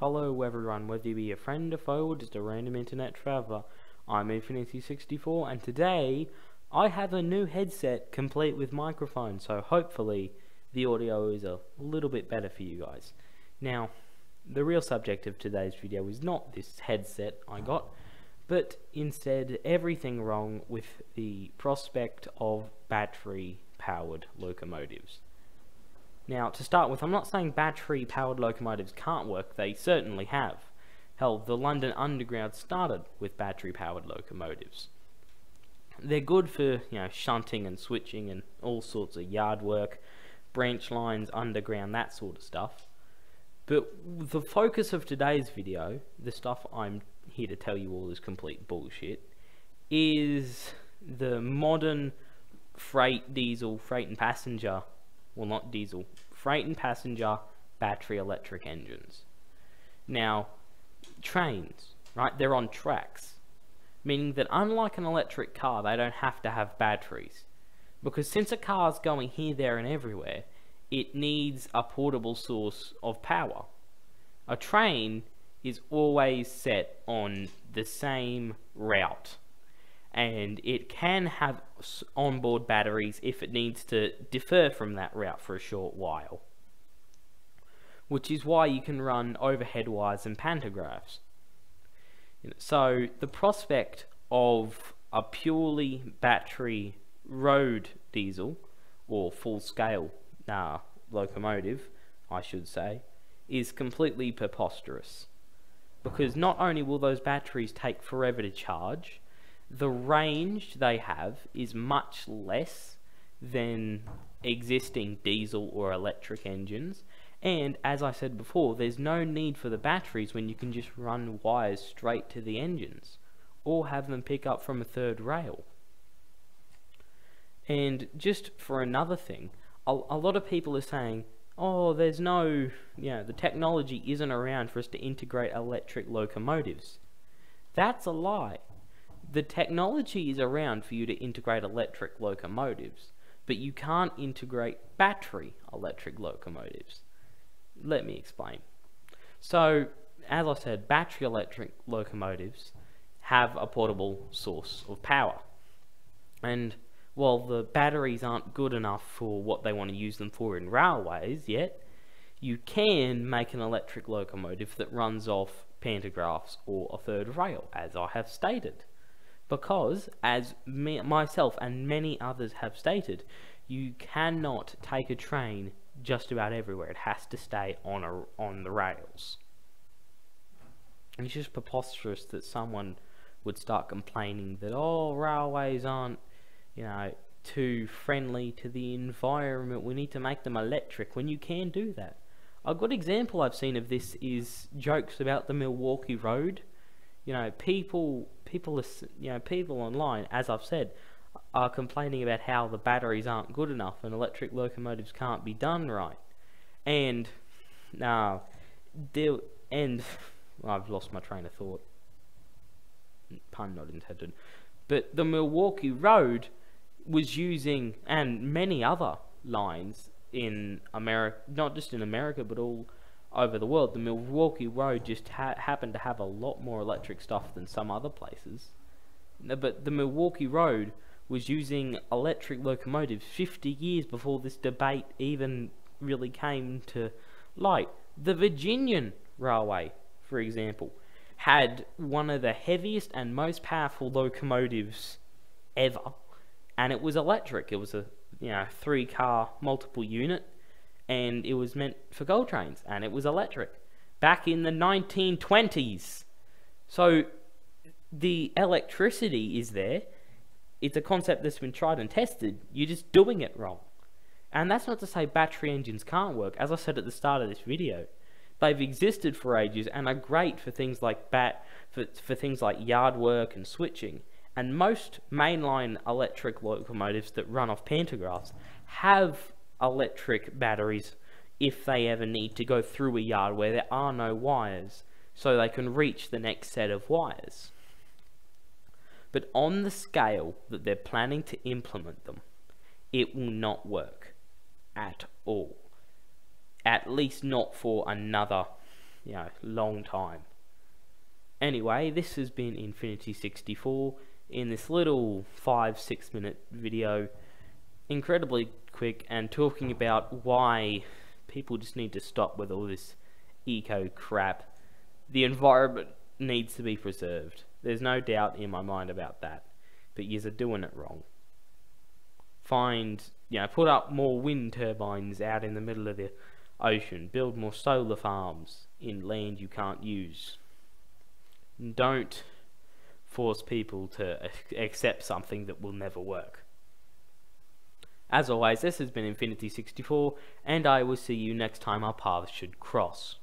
Hello everyone, whether you be a friend, a foe, or just a random internet traveler, I'm Infinity64 and today I have a new headset complete with microphone, so hopefully the audio is a little bit better for you guys. Now, the real subject of today's video is not this headset I got, but instead everything wrong with the prospect of battery powered locomotives. Now, to start with, I'm not saying battery-powered locomotives can't work, they certainly have. Hell, the London Underground started with battery-powered locomotives. They're good for, you know, shunting and switching and all sorts of yard work, branch lines, underground, that sort of stuff. But the focus of today's video, the stuff I'm here to tell you all is complete bullshit, is the modern freight, diesel, freight and passenger well not diesel, freight and passenger battery electric engines. Now, trains, right, they're on tracks, meaning that unlike an electric car, they don't have to have batteries. Because since a car's going here, there, and everywhere, it needs a portable source of power. A train is always set on the same route and it can have onboard batteries if it needs to defer from that route for a short while. Which is why you can run overhead wires and pantographs. So the prospect of a purely battery road diesel, or full-scale uh, locomotive, I should say, is completely preposterous. Because not only will those batteries take forever to charge, the range they have is much less than existing diesel or electric engines. And as I said before, there's no need for the batteries when you can just run wires straight to the engines or have them pick up from a third rail. And just for another thing, a, a lot of people are saying, oh, there's no, you know, the technology isn't around for us to integrate electric locomotives. That's a lie the technology is around for you to integrate electric locomotives, but you can't integrate battery electric locomotives. Let me explain. So, as I said, battery electric locomotives have a portable source of power. And while the batteries aren't good enough for what they want to use them for in railways yet, you can make an electric locomotive that runs off pantographs or a third rail, as I have stated because, as me, myself and many others have stated, you cannot take a train just about everywhere. It has to stay on a, on the rails. It's just preposterous that someone would start complaining that oh railways aren't you know too friendly to the environment. We need to make them electric when you can do that. A good example I've seen of this is jokes about the Milwaukee Road. You know, people people you know, people online, as I've said, are complaining about how the batteries aren't good enough and electric locomotives can't be done right. And, now, uh, and, I've lost my train of thought. Pun not intended. But the Milwaukee Road was using, and many other lines in America, not just in America, but all over the world, the Milwaukee Road just ha happened to have a lot more electric stuff than some other places. But the Milwaukee Road was using electric locomotives 50 years before this debate even really came to light. The Virginian Railway, for example, had one of the heaviest and most powerful locomotives ever, and it was electric. It was a you know three car multiple unit and it was meant for gold trains, and it was electric back in the 1920s. So the electricity is there. It's a concept that's been tried and tested. You're just doing it wrong. And that's not to say battery engines can't work. As I said at the start of this video, they've existed for ages and are great for things like bat for, for things like yard work and switching. And most mainline electric locomotives that run off pantographs have electric batteries if they ever need to go through a yard where there are no wires so they can reach the next set of wires. But on the scale that they're planning to implement them, it will not work at all. At least not for another you know, long time. Anyway, this has been Infinity 64 in this little 5-6 minute video. Incredibly quick and talking about why people just need to stop with all this eco crap. The environment needs to be preserved. There's no doubt in my mind about that. But you are doing it wrong. Find, you know, put up more wind turbines out in the middle of the ocean. Build more solar farms in land you can't use. Don't force people to accept something that will never work. As always, this has been Infinity 64, and I will see you next time our paths should cross.